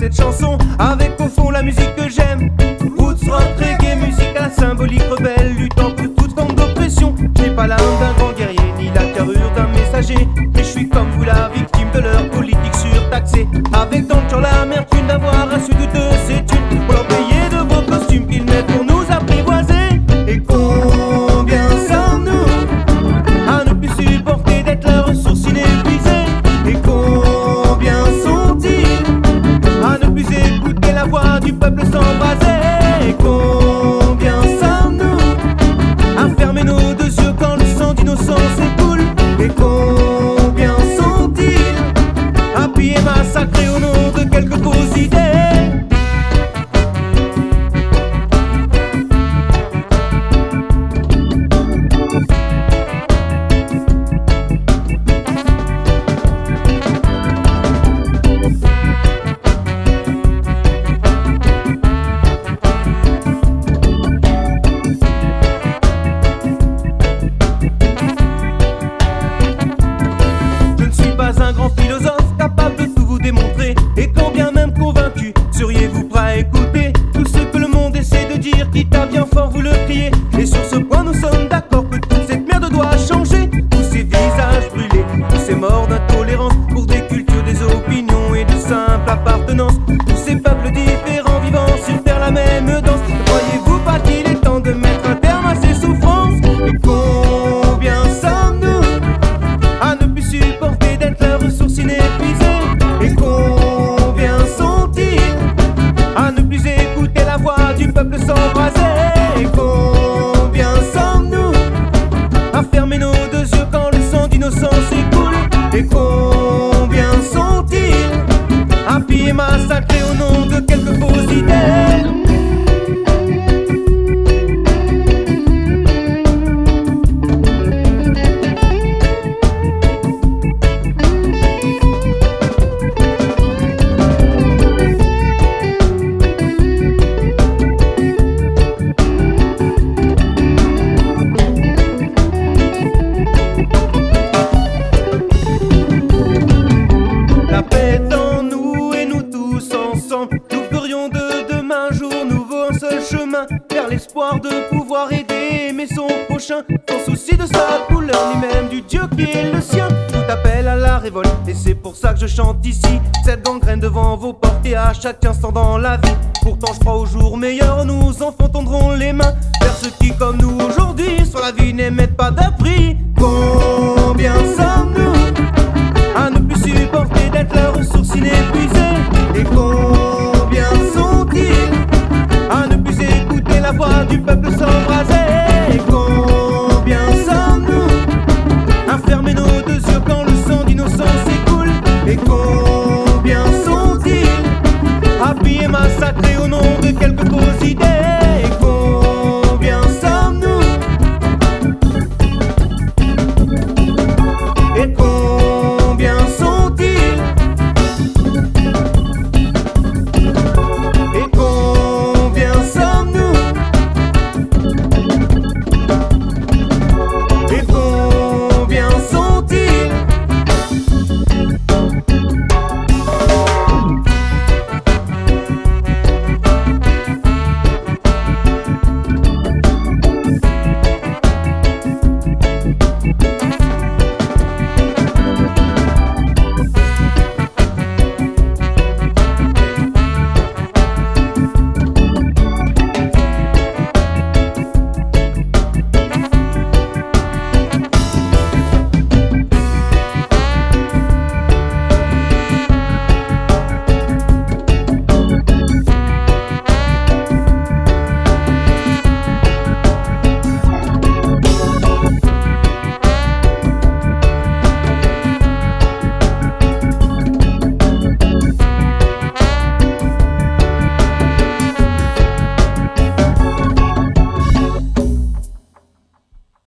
cette chanson avec au fond la musique que j'aime. Roots, rock, reggae, musicale, symbolique, rebelle, luttant contre toute forme d'oppression. J'ai pas l'âme d'un grand guerrier ni la carrure d'un messager, mais je suis comme vous la victime de leur politique surtaxée. Avec dans le cœur l'amertume d'avoir à se douter. J'ai massacre uno do quelques faux idées de demain jour nouveau un seul chemin vers l'espoir de pouvoir aider aimer son prochain sans souci de sa couleur ni même du Dieu qui est le sien tout appelle à la révolte. Et c'est pour ça que je chante ici cette gangrène devant vos portes et à chaque instant dans la vie. Pourtant je crois au jour meilleur nous enfants tendrons les mains. Vers ceux qui comme nous aujourd'hui sur la vie n'émettent pas de du peuple sans